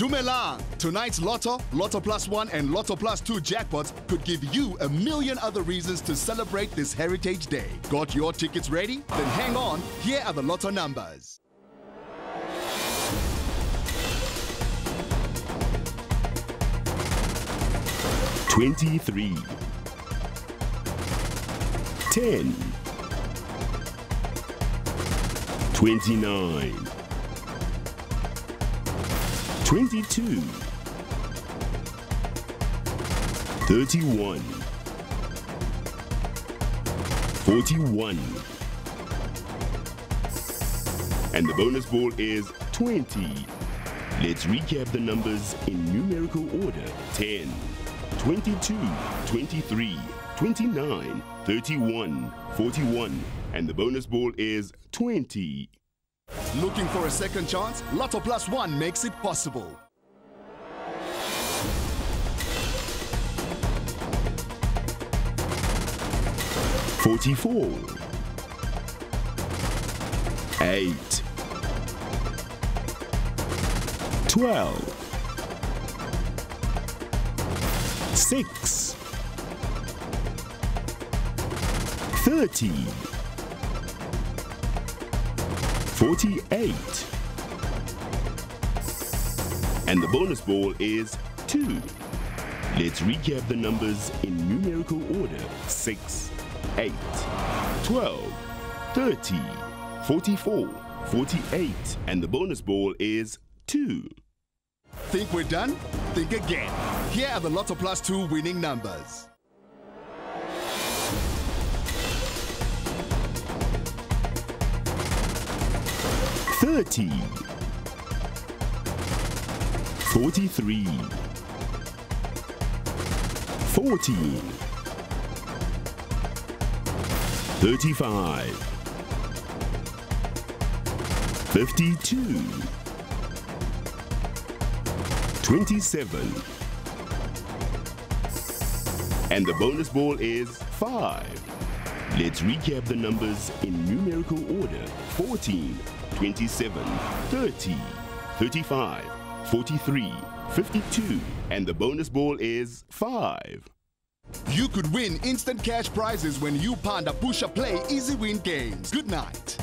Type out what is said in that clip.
Dumelang! Tonight's Lotto, Lotto Plus One, and Lotto Plus Two jackpots could give you a million other reasons to celebrate this Heritage Day. Got your tickets ready? Then hang on. Here are the Lotto numbers. Twenty-three. Ten. Twenty-nine. Twenty-two. Thirty-one. Forty-one. And the bonus ball is 20. Let's recap the numbers in numerical order 10, 22, 23, 29, 31, 41. And the bonus ball is 20. Looking for a second chance? Lotto Plus One makes it possible. Forty-four. Eight. Twelve. Six. Thirty. Forty-eight. And the bonus ball is two. Let's recap the numbers in numerical order 6, 8, 12, 30, 44, 48, and the bonus ball is 2. Think we're done? Think again. Here are the Lotto Plus 2 winning numbers. Thirty. Forty-three. Fourteen. Thirty-five. Fifty-two. Twenty-seven. And the bonus ball is five. Let's recap the numbers in numerical order 14, 27, 30, 35, 43, 52, and the bonus ball is 5. You could win instant cash prizes when you panda Pusha Play Easy Win games. Good night.